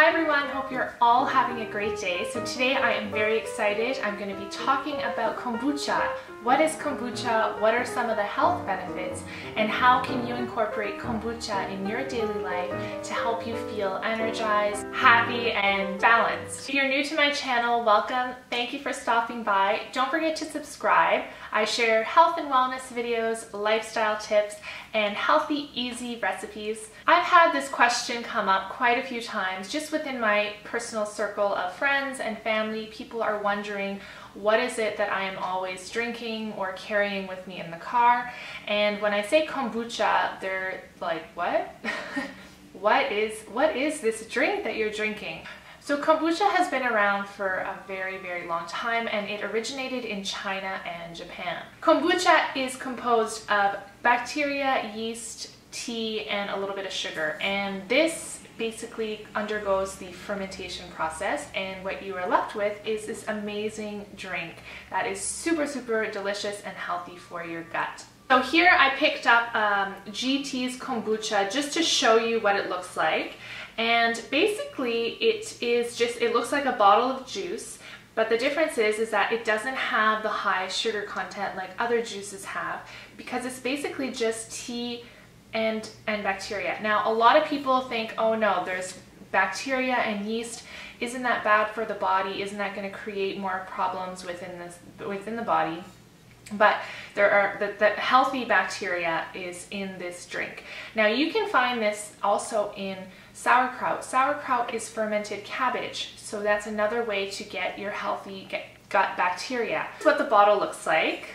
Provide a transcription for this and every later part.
Hi everyone, hope you're all having a great day. So today I am very excited. I'm going to be talking about kombucha. What is kombucha? What are some of the health benefits? And how can you incorporate kombucha in your daily life to help you feel energized, happy, and balanced? If you're new to my channel, welcome. Thank you for stopping by. Don't forget to subscribe. I share health and wellness videos, lifestyle tips, and healthy, easy recipes. I've had this question come up quite a few times just within my personal circle of friends and family. People are wondering what is it that I am always drinking or carrying with me in the car. And when I say kombucha, they're like, what? what is what is this drink that you're drinking? So kombucha has been around for a very, very long time and it originated in China and Japan. Kombucha is composed of bacteria, yeast, tea, and a little bit of sugar. And this basically undergoes the fermentation process and what you are left with is this amazing drink that is super super delicious and healthy for your gut. So here I picked up um, GT's kombucha just to show you what it looks like and basically it is just it looks like a bottle of juice but the difference is is that it doesn't have the high sugar content like other juices have because it's basically just tea and, and bacteria. Now, a lot of people think, oh no, there's bacteria and yeast. Isn't that bad for the body? Isn't that going to create more problems within this within the body? But there are the, the healthy bacteria is in this drink. Now you can find this also in sauerkraut. Sauerkraut is fermented cabbage, so that's another way to get your healthy gut bacteria. That's what the bottle looks like.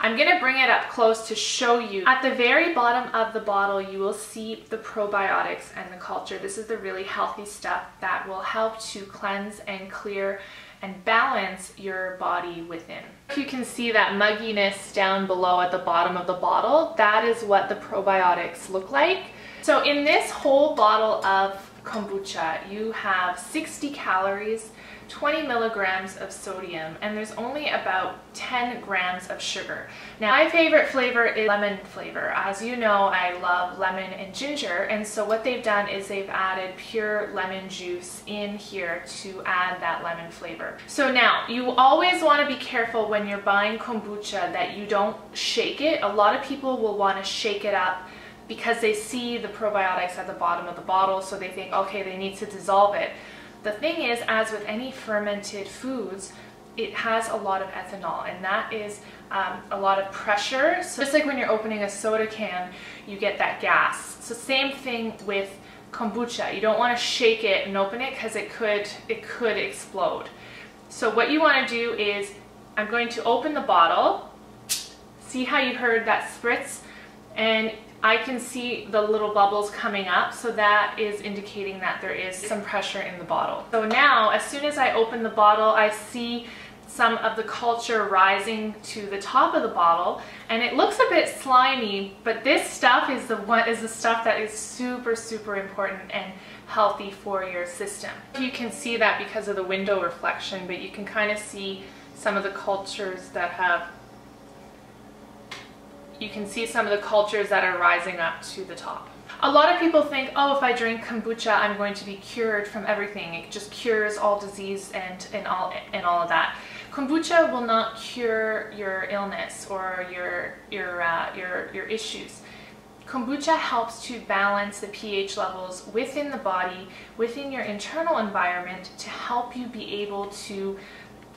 I'm gonna bring it up close to show you. At the very bottom of the bottle, you will see the probiotics and the culture. This is the really healthy stuff that will help to cleanse and clear and balance your body within. If You can see that mugginess down below at the bottom of the bottle. That is what the probiotics look like. So in this whole bottle of kombucha, you have 60 calories, 20 milligrams of sodium, and there's only about 10 grams of sugar. Now, my favorite flavor is lemon flavor. As you know, I love lemon and ginger, and so what they've done is they've added pure lemon juice in here to add that lemon flavor. So now, you always want to be careful when you're buying kombucha that you don't shake it. A lot of people will want to shake it up because they see the probiotics at the bottom of the bottle, so they think, okay, they need to dissolve it. The thing is, as with any fermented foods, it has a lot of ethanol and that is um, a lot of pressure. So just like when you're opening a soda can, you get that gas. So same thing with kombucha. You don't want to shake it and open it because it could, it could explode. So what you want to do is, I'm going to open the bottle. See how you heard that spritz? And I can see the little bubbles coming up, so that is indicating that there is some pressure in the bottle. So now, as soon as I open the bottle, I see some of the culture rising to the top of the bottle and it looks a bit slimy but this stuff is the one is the stuff that is super super important and healthy for your system. You can see that because of the window reflection but you can kind of see some of the cultures that have you can see some of the cultures that are rising up to the top. A lot of people think, oh, if I drink kombucha, I'm going to be cured from everything. It just cures all disease and, and, all, and all of that. Kombucha will not cure your illness or your, your, uh, your, your issues. Kombucha helps to balance the pH levels within the body, within your internal environment to help you be able to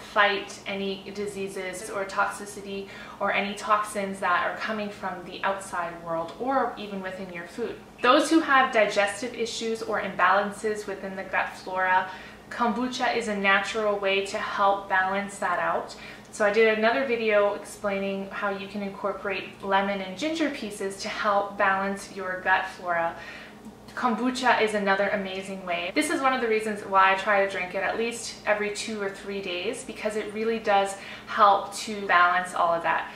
fight any diseases or toxicity or any toxins that are coming from the outside world or even within your food. Those who have digestive issues or imbalances within the gut flora, kombucha is a natural way to help balance that out. So I did another video explaining how you can incorporate lemon and ginger pieces to help balance your gut flora Kombucha is another amazing way. This is one of the reasons why I try to drink it at least every two or three days because it really does help to balance all of that.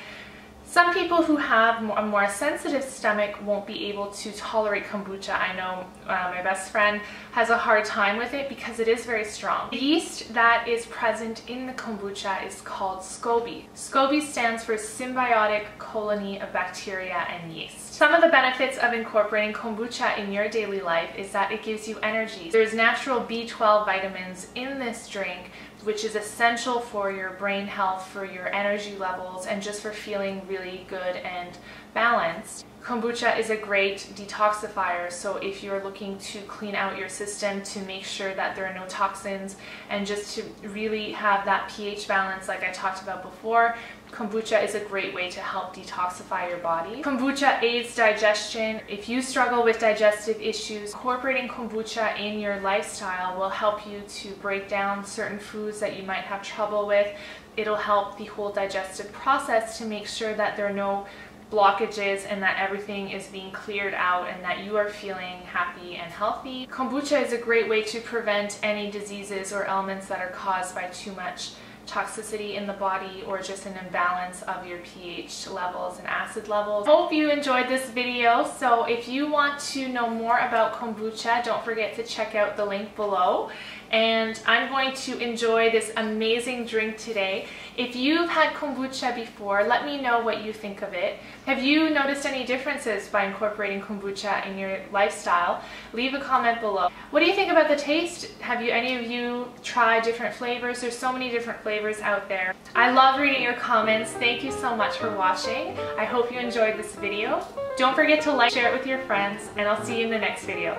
Some people who have a more sensitive stomach won't be able to tolerate kombucha. I know uh, my best friend has a hard time with it because it is very strong. The yeast that is present in the kombucha is called SCOBY. SCOBY stands for Symbiotic Colony of Bacteria and Yeast. Some of the benefits of incorporating kombucha in your daily life is that it gives you energy. There's natural B12 vitamins in this drink which is essential for your brain health, for your energy levels, and just for feeling really good and balanced. Kombucha is a great detoxifier, so if you're looking to clean out your system to make sure that there are no toxins and just to really have that pH balance like I talked about before, Kombucha is a great way to help detoxify your body. Kombucha aids digestion. If you struggle with digestive issues, incorporating kombucha in your lifestyle will help you to break down certain foods that you might have trouble with. It'll help the whole digestive process to make sure that there are no blockages and that everything is being cleared out and that you are feeling happy and healthy. Kombucha is a great way to prevent any diseases or ailments that are caused by too much toxicity in the body or just an imbalance of your pH levels and acid levels. Hope you enjoyed this video. So if you want to know more about kombucha, don't forget to check out the link below and I'm going to enjoy this amazing drink today. If you've had kombucha before, let me know what you think of it. Have you noticed any differences by incorporating kombucha in your lifestyle? Leave a comment below. What do you think about the taste? Have you any of you tried different flavors? There's so many different flavors out there. I love reading your comments. Thank you so much for watching. I hope you enjoyed this video. Don't forget to like, share it with your friends, and I'll see you in the next video.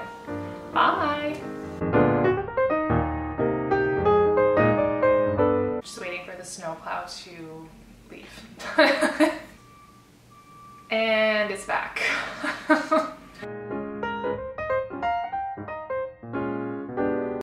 Bye! Snowplow to leave. and it's back.